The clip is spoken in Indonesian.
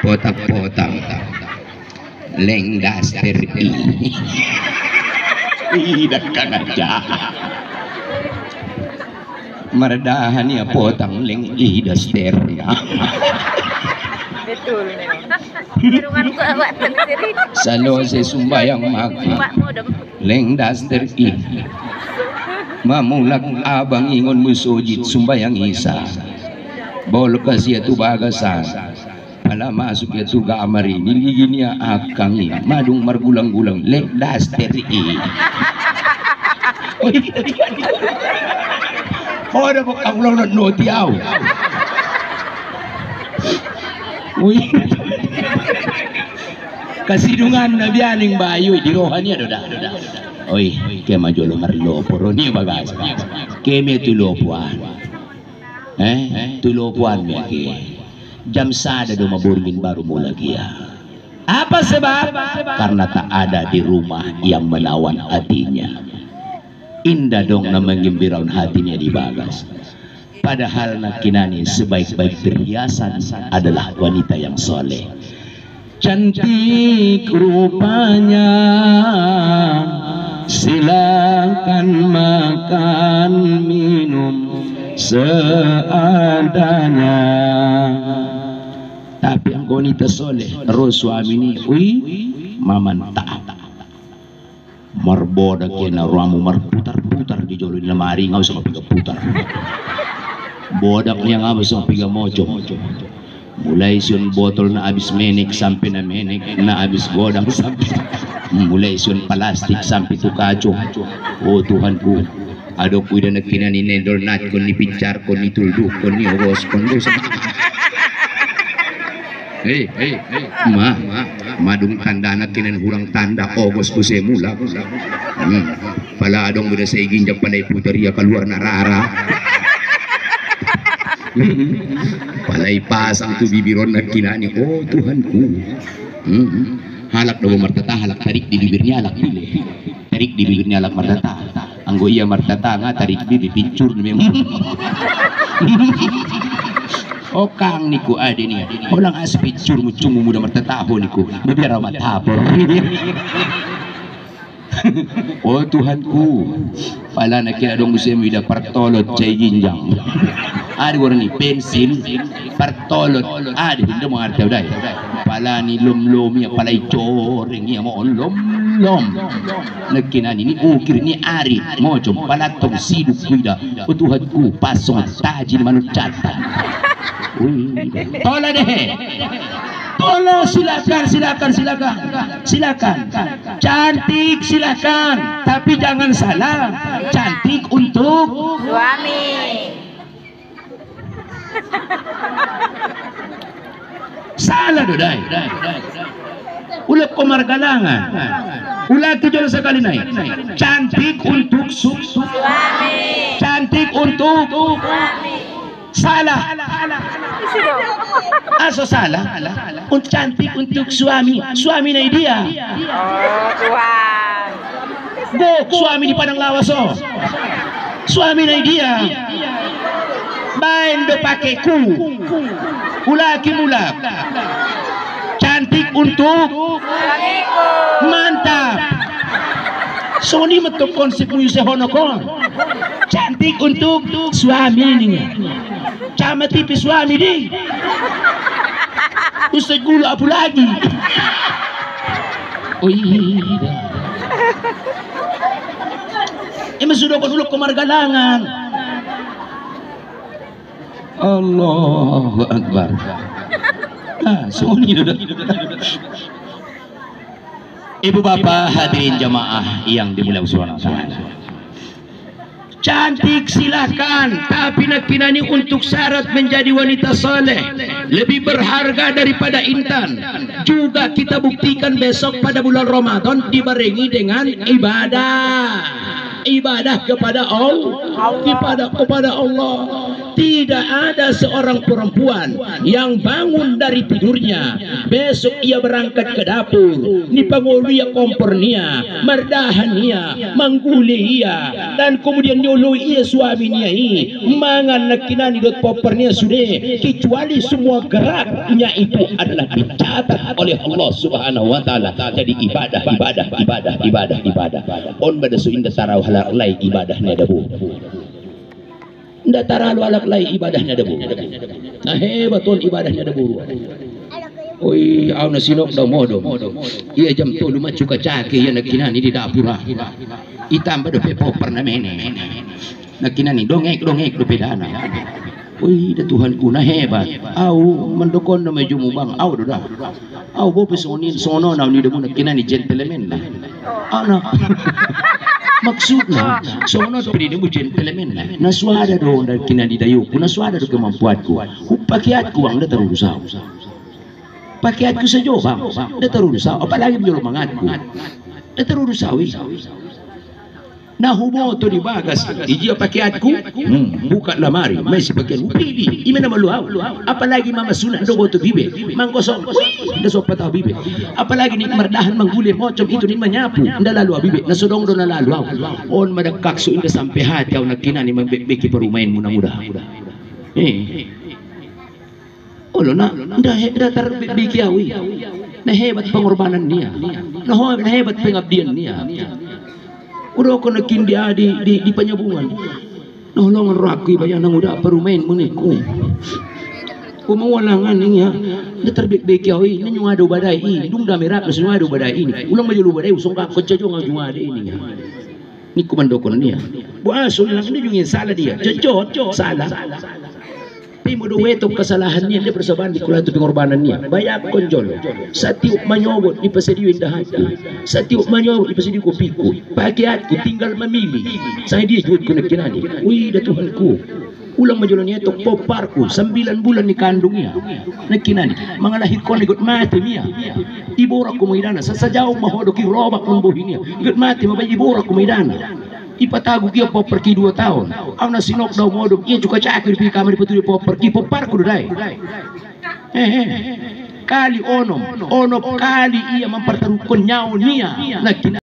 Potang-potang. Lenggas teri. Tidak kagak Maradahan ya potang leng idas. Betul ko awak sendiri. Salo se sumbayang dong. Leng daster i. Mamulak abang ingon musujit sumbayang isa. Bol kasi tu bagasan. Pala masuk ya tu gamari niligin niya akang iya. Madung margulang-gulang leng daster i. Hoda ko ang ulang ng noti aw. Uy. Kasidungan na biyaning bayo, dirohan niya doda. Oy, kaya majolo marilopo ro ni bagas. Kaya may tulopuan. Eh, tulopuan may ke. Jamsada do maburgin baru mo lagi ya. Apa sebab? Karena tak ada di rumah yang menawan hatinya. Indah dong na menggembiraun hatinya di bagas. Padahal na kinani sebaik-baik perhiasan adalah wanita yang soleh. Cantik rupanya, silakan makan minum seadanya. Wanita soleh, terus suami ni, uy, mamanta. Marboda kena ramu marputar-putar di jolo di lemari ngau sama piga putar. Bodak niya nga sa piga mojo. Mulai siyon botol na abis menik sampai na menik na abis godang sampai mulai siyon plastik sampai tu kaco. Oh Tuhan ku. Ado ku ida nakina ni nendol nat kon ni pincar kon ni tuldu kon ni kon sa Hei, hei, hei, ma, ma, madung tanda na kinan hurang tanda ogos ko se mula. Hmm. Pala adong udah sa igin jang panay putaria keluar na rara. Palay pasang tu bibiron na kinani. Oh Tuhanku. Hmm. Halak daw martata, halak tarik di bibirnya, halak dili. Tarik di bibirnya, halak martata. Anggo iya martata nga, tarik di pincur na memang. O kang niku ade ni. Walang as picture mo tsumo mo na martataho niku. Mabira matapo. oh Tuhanku. Pala na kinadong musim ida partolot chay ginjang. Adi warni pensil partolot adi hindi mo arte uday. Pala ni lom-lom ya pala icoreng ya mo lom-lom. Nagkinani ni ukir ni ari mo jom pala tong siduk kuida. O Tuhanku pasong tajin manucatan. Tola deh. Tolong silakan, silakan, silakan, silakan. Cantik silakan, tapi jangan salah. Cantik untuk Suami. salah dodai. Ulat komargalangan. Ulat tujuan sekali naik. Cantik untuk. Suami. Cantik untuk Suami. salah. Aso salah. Untuk cantik untuk suami. Suami na dia. Oh. Bok suami di padang lawas oh. Suami na dia. Main do pakai ku. Ulaki mulak. Cantik untuk mantap. So ni betul konsep mu sa hono ko. Cantik untuk suami ni. Cama tipe suami di. Ustaz gulu apa lagi? Oh iya. Eh masudo ko sulok kumargalangan. Allahu Akbar. Ah, suni duduk. Ibu bapak hadirin jamaah yang dimuliakan Subhanahu wa taala. Cantik silakan, tapi nak kinani untuk syarat menjadi wanita soleh lebih berharga daripada intan. Juga kita buktikan besok pada bulan Ramadan dibarengi dengan ibadah. Ibadah kepada Allah, kepada kepada Allah. Tidak ada seorang perempuan yang bangun dari tidurnya. Besok ia berangkat ke dapur. Ni pangulia kompornia mardahania mangguli ia dan kemudian nyului ia suaminya ini. Mangan nakinani dot popernia sudah. Kecuali semua geraknya itu adalah dicatat oleh Allah Subhanahu wa taala. Jadi ibadah ibadah ibadah ibadah ibadah. On pada su inda tarau halak lai ibadahnya dabu ndak taralu alak lai ibadahnya debu nah on ibadahnya debu Oi, au na sinok daw modo. Iya jam tu luma cuka cake ya nakinani di dapur. Itamba do pe popper na mene. Nakinani dongek dongek do pedana. Oi, da Tuhan ku na hebat. Au mendokon na medyo mubang au do da. Au bo pesonin sono na ni debu nakinani gentleman na. Ana. Maksudnya, sono to pili mo gentleman na. Naswada do na kinanidayo ko, naswada do kemampuanku. Upakiatku ang natarusaw. Pakiatku sa Diyos, bang, natarusaw. Apalagi mo lumangatku. Natarusaw eh. Nahumo to di bagas, iji pakiatku, hmm, buka lamari, may si pakiat, upili, ime na maluhaw. Apalagi mamasunan do to bibe, manggosong, uy, naso pataw bibe. Apalagi ni mardahan mangguli mo, chom ito nin manyapu, ndalalo bibe, nasudong do nalalo. On madagkakso inda sampehat, yaw nagkinani magbeki parumain mo na muda. Eh, Ulo na, dahil datar bikiyawi. Nahebat pengorbanan niya. Naho, nahebat pengabdian niya. Ulo ko nagkindi di, di, di panyabungan. Naholongan raki ba yan ang uda parumain mo ni ko. Kumawalangan niya. Datar bikiyawi. Nanyungado baday ini. Dung dami rak na sinyungado baday ini. Ulang majulu baday. Usong ka kutsa jo nga jungado ini nga. Ni kumando ko na niya. Buaso lang. Hindi yung sala dia. Jajot. Sala. Timo do weto kasalahan niya dia persoalan di kulanto pengorbanan niya. Bayak konjol. Sa tiup manyobot ipasediyo indahati. Sa tiup manyobot ipasediyo ko piku. Pakiat ko tinggal memilih. Saya dia jual ko nagkinani. Uy, da Tuhan ko. Ulang majulo niya itong poparko. Sambilan bulan ni kandung niya. Nagkinani. Mga lahir ko nigot mati niya. Iborak ko maidana. Sa sadyaw mahodo ki robak ng buhi niya. Igot mati mabay iborak ko maidana ipatago kiyo po pergi dua tahun. Ang nasinok daw mo juga cakir pi kamar patuloy po pergi po parko dai. Eh, eh. Kali onom, onop kali iya mempertaruhkan nyawa niya na